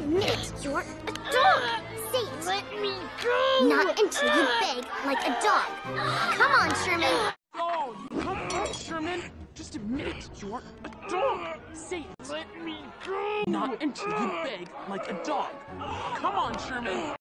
Admit it. You're a dog. Say. Let me go! Not until you beg like a dog. Come on, Sherman. Oh, come on, Sherman. Just admit it. You're a dog. Say. Let me go! Not until you beg like a dog. Come on, Sherman.